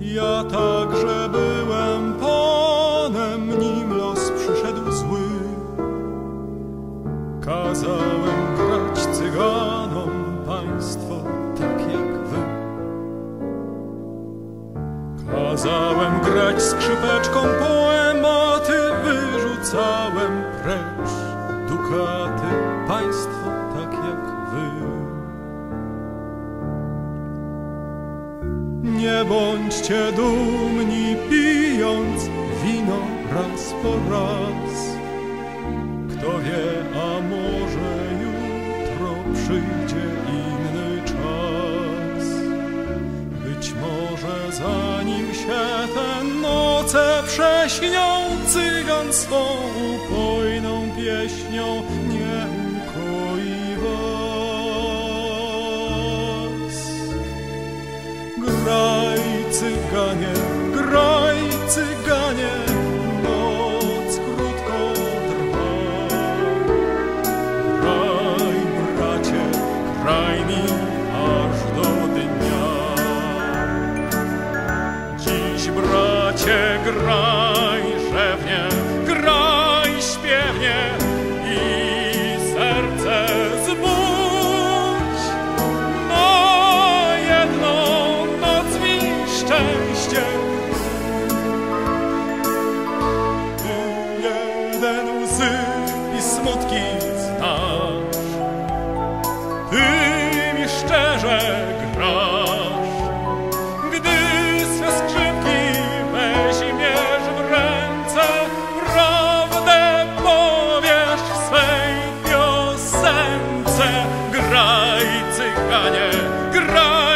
Ja także byłem panem, nim los przyszedł zły. Kazałem grać cyganom państwo tak jak wy. Kazałem grać skrzypeczką poematy, Nie bądźcie dumni pijąc wino raz po raz. Kto wie, a może jutro przyjdzie inny czas. Być może zanim się te noce prześnią, cygan swą upojną pieśnią cyganie, graj, cyganie, noc krótko trwa. Graj, bracie, graj mi aż do dnia. Dziś, bracie, graj. graça.